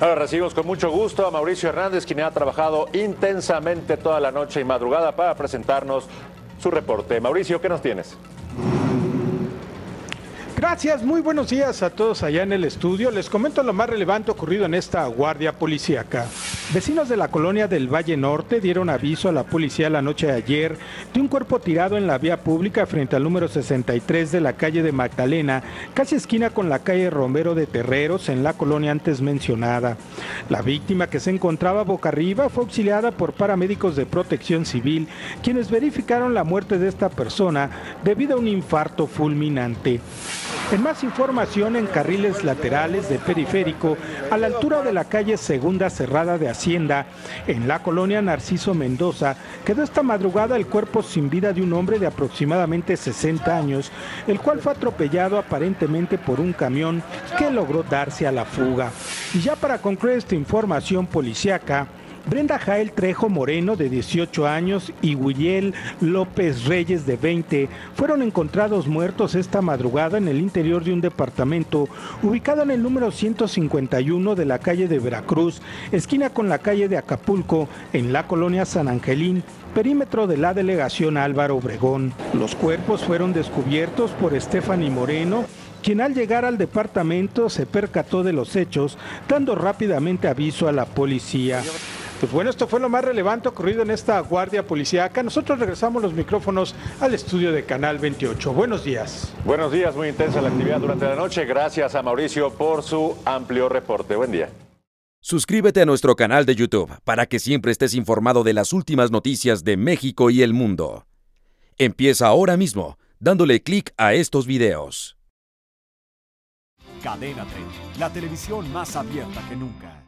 Ahora recibimos con mucho gusto a Mauricio Hernández, quien ha trabajado intensamente toda la noche y madrugada para presentarnos su reporte. Mauricio, ¿qué nos tienes? Gracias, muy buenos días a todos allá en el estudio. Les comento lo más relevante ocurrido en esta guardia policíaca. Vecinos de la colonia del Valle Norte dieron aviso a la policía la noche de ayer de un cuerpo tirado en la vía pública frente al número 63 de la calle de Magdalena, casi esquina con la calle Romero de Terreros en la colonia antes mencionada. La víctima que se encontraba boca arriba fue auxiliada por paramédicos de protección civil, quienes verificaron la muerte de esta persona debido a un infarto fulminante. En más información, en carriles laterales de periférico, a la altura de la calle Segunda Cerrada de Hacienda, en la colonia Narciso Mendoza, quedó esta madrugada el cuerpo sin vida de un hombre de aproximadamente 60 años, el cual fue atropellado aparentemente por un camión que logró darse a la fuga. Y ya para concluir esta información policiaca, Brenda Jael Trejo Moreno, de 18 años, y Williel López Reyes, de 20, fueron encontrados muertos esta madrugada en el interior de un departamento ubicado en el número 151 de la calle de Veracruz, esquina con la calle de Acapulco, en la colonia San Angelín, perímetro de la delegación Álvaro Obregón. Los cuerpos fueron descubiertos por Stephanie Moreno, quien al llegar al departamento se percató de los hechos, dando rápidamente aviso a la policía. Pues bueno, esto fue lo más relevante ocurrido en esta guardia policíaca. Nosotros regresamos los micrófonos al estudio de Canal 28. Buenos días. Buenos días, muy intensa la actividad durante la noche. Gracias a Mauricio por su amplio reporte. Buen día. Suscríbete a nuestro canal de YouTube para que siempre estés informado de las últimas noticias de México y el mundo. Empieza ahora mismo dándole clic a estos videos. Cadena 30, la televisión más abierta que nunca.